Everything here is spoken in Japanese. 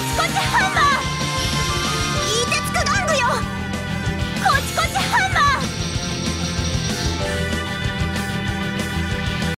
ちこち